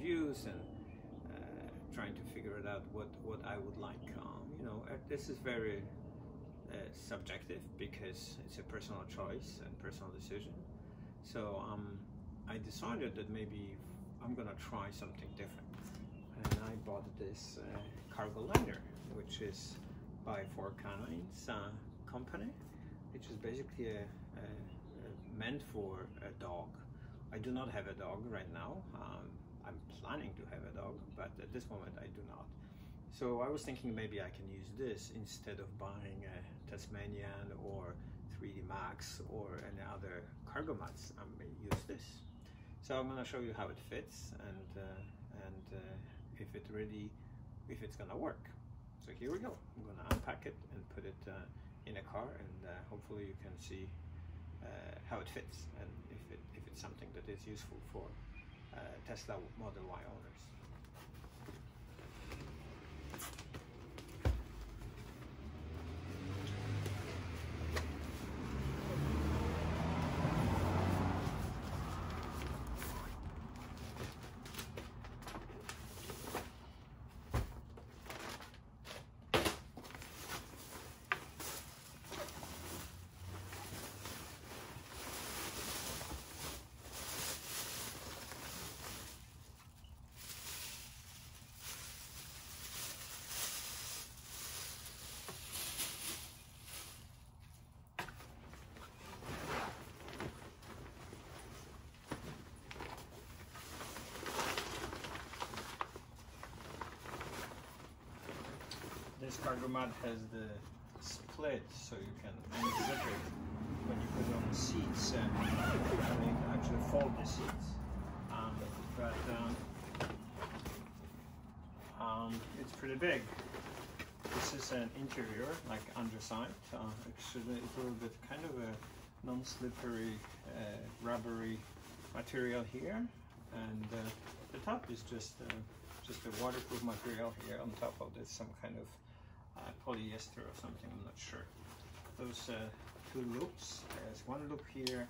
reviews and uh, trying to figure it out what, what I would like. Um, you know, uh, this is very subjective because it's a personal choice and personal decision. So um, I decided that maybe I'm gonna try something different and I bought this uh, cargo liner which is by Four Canines uh, company which is basically a, a, a meant for a dog I do not have a dog right now um, I'm planning to have a dog but at this moment I do not. So I was thinking maybe I can use this instead of buying a Tesmanian or 3D Max or any other cargo mats. I may use this. So I'm going to show you how it fits and uh, and uh, if it really if it's gonna work. So here we go. I'm gonna unpack it and put it uh, in a car and uh, hopefully you can see uh, how it fits and if, it, if it's something that is useful for Tesla Model Y owners this cargo mat has the split so you can unzip it when you put it on the seats and you can actually fold the seats. Um, but um, um, it's pretty big. This is an interior, like underside. Uh, actually, it's a little bit kind of a non-slippery, uh, rubbery material here, and uh, the top is just uh, just a waterproof material here. On top of this, some kind of uh, polyester or something, I'm not sure. Those uh, two loops, there's one loop here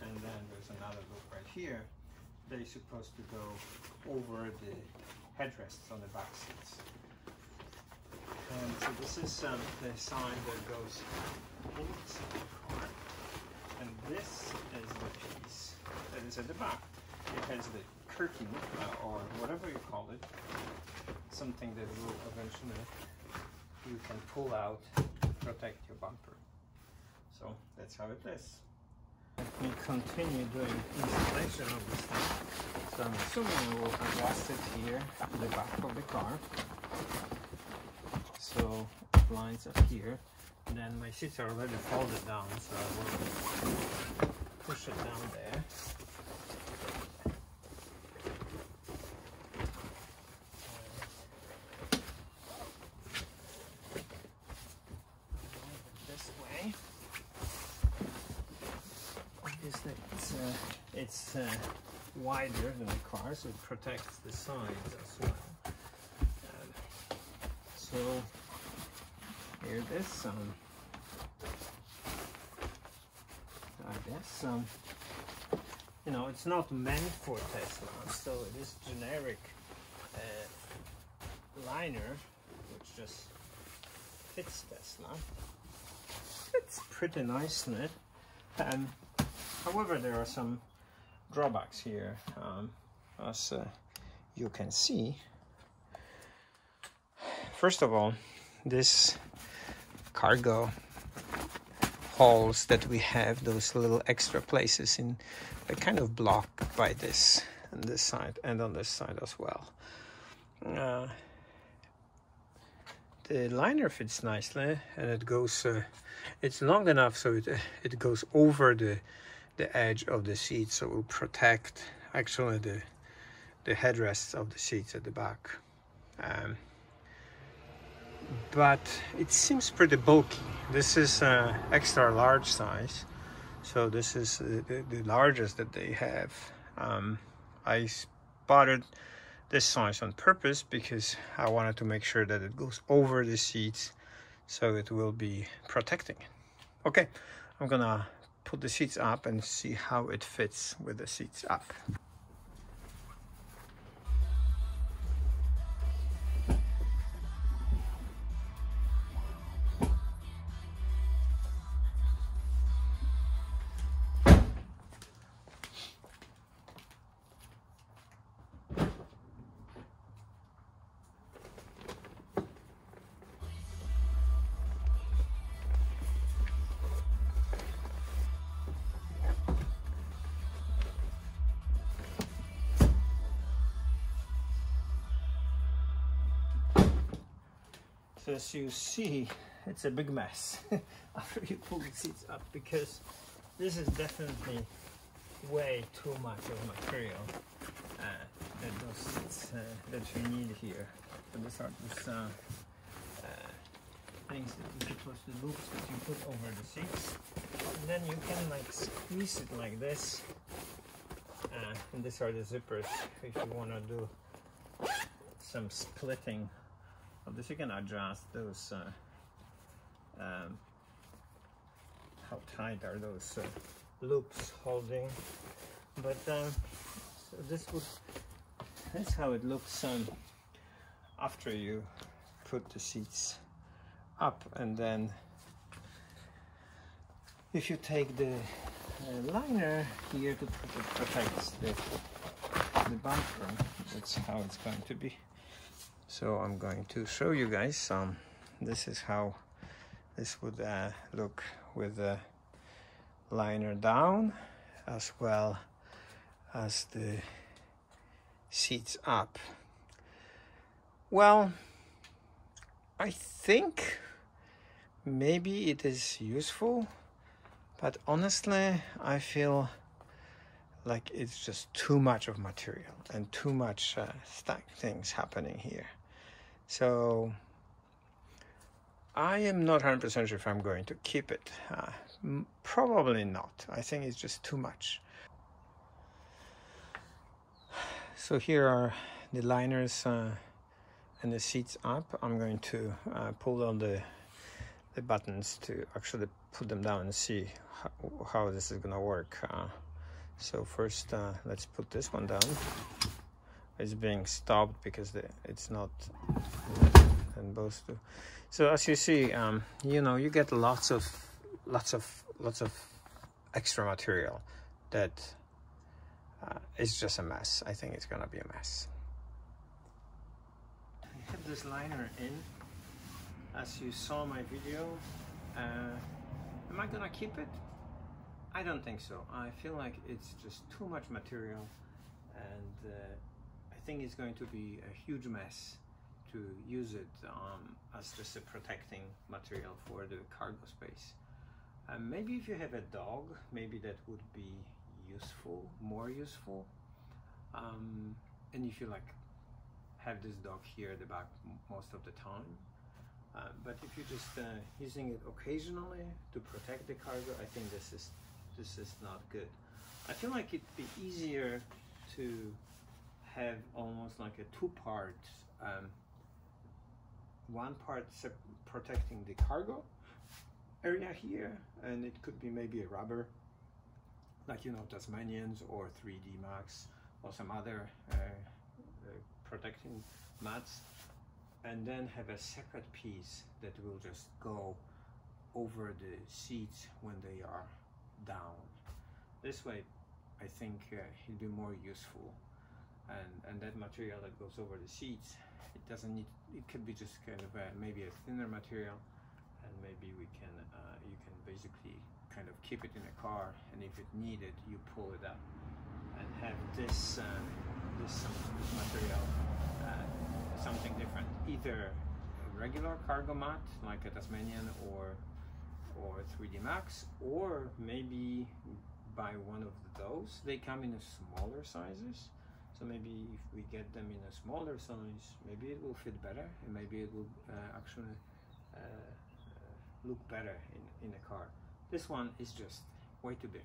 and then there's another loop right here. They're supposed to go over the headrests on the back seats. And so this is um, the sign that goes inside the car. And this is the piece that is at the back. It has the curtain, uh, or whatever you call it, something that will eventually you can pull out to protect your bumper. So that's how it is. Let me continue doing installation of this thing. So I'm assuming we'll adjust it here in the back of the car. So lines up here. And then my seats are already folded down, so I will push it down there. It's uh, wider than the car, so it protects the sides as well. Um, so here is. Um, I guess um, you know it's not meant for Tesla, so it is generic uh, liner, which just fits Tesla. It's pretty nice in it. Um, however, there are some drawbacks here. Um, as uh, you can see first of all this cargo holes that we have those little extra places in they're kind of blocked by this on this side and on this side as well. Uh, the liner fits nicely and it goes uh, it's long enough so it, it goes over the the edge of the seat so it will protect actually the the headrests of the seats at the back. Um, but it seems pretty bulky. This is uh, extra large size so this is the, the largest that they have. Um, I spotted this size on purpose because I wanted to make sure that it goes over the seats so it will be protecting. Okay, I'm gonna put the seats up and see how it fits with the seats up. As you see, it's a big mess after you pull the seats up because this is definitely way too much of material uh, that those seats uh, that you need here. So these are these uh, uh, things that you put the loops that you put over the seats, and then you can like squeeze it like this. Uh, and these are the zippers if you want to do some splitting this you can adjust those uh, um, how tight are those uh, loops holding? But um, so this would that's how it looks um, after you put the seats up and then if you take the uh, liner here to protect the, the bumper that's how it's going to be so I'm going to show you guys um, this is how this would uh, look with the liner down as well as the seats up well I think maybe it is useful but honestly I feel like it's just too much of material and too much uh, things happening here. So I am not 100% sure if I'm going to keep it. Uh, probably not. I think it's just too much. So here are the liners uh, and the seats up. I'm going to uh, pull down the, the buttons to actually put them down and see how, how this is going to work. Uh, so first uh, let's put this one down it's being stopped because the, it's not supposed to so as you see um, you know you get lots of lots of lots of extra material that uh, is just a mess. I think it's gonna be a mess. I have this liner in as you saw my video uh, am I gonna keep it? I don't think so. I feel like it's just too much material and uh, think it's going to be a huge mess to use it um, as just a protecting material for the cargo space. Uh, maybe if you have a dog, maybe that would be useful, more useful. Um, and if you like have this dog here at the back most of the time. Uh, but if you're just uh, using it occasionally to protect the cargo, I think this is this is not good. I feel like it'd be easier to have almost like a two-part, um, one part protecting the cargo area here, and it could be maybe a rubber, like you know Tesmanians or 3D Max or some other uh, uh, protecting mats, and then have a separate piece that will just go over the seats when they are down. This way, I think uh, it'll be more useful. And, and that material that goes over the seats, it doesn't need, it could be just kind of a, maybe a thinner material and maybe we can, uh, you can basically kind of keep it in a car and if it needed, you pull it up and have this, uh, this, this material, uh, something different, either a regular cargo mat like a Tesmanian or or 3D Max or maybe buy one of those. They come in smaller sizes. So maybe if we get them in a smaller size, maybe it will fit better and maybe it will uh, actually uh, uh, look better in, in a car. This one is just way too big.